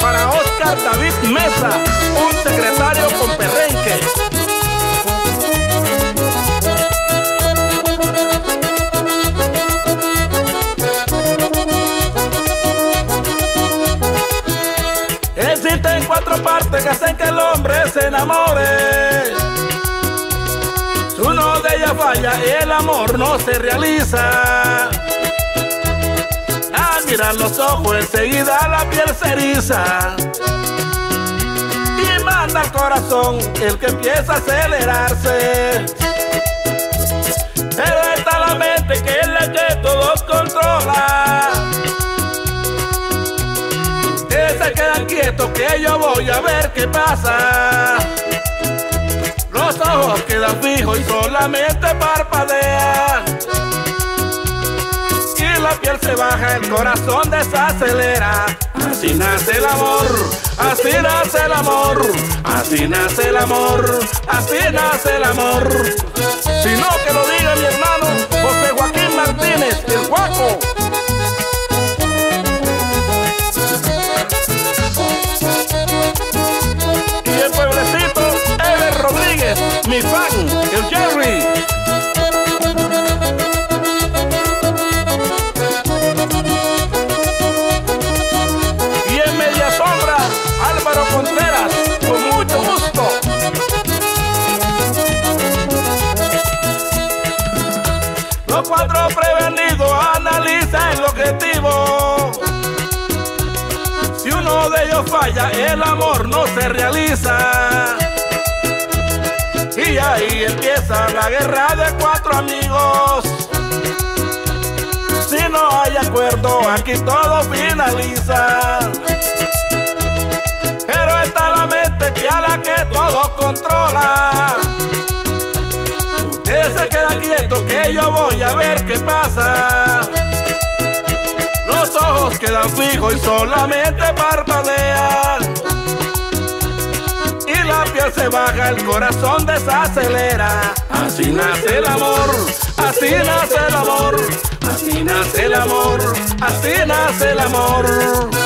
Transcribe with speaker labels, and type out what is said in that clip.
Speaker 1: Para Oscar David Mesa, un secretario con perrenque. Existen cuatro partes que hacen que el hombre se enamore. El amor no se realiza. Al mirar los ojos, enseguida la piel se. Y manda al corazón el que empieza a acelerarse. Pero está la mente que es la que todos controla. Que se quedan quietos que yo voy a ver qué pasa. Fijos y solamente parpadean. Y la piel se baja, el corazón desacelera. Así nace el amor, así nace el amor, así nace el amor, así nace el amor. Si no, que lo diga mi hermano de ellos falla, el amor no se realiza. Y ahí empieza la guerra de cuatro amigos. Si no hay acuerdo, aquí todo finaliza. Pero está la mente que a la que todo controla. Usted se queda quieto que yo voy a ver qué pasa. Y solamente parpadean. Y la piel se baja, el corazón desacelera. Así nace el amor, así nace el amor, así nace el amor, así nace el amor.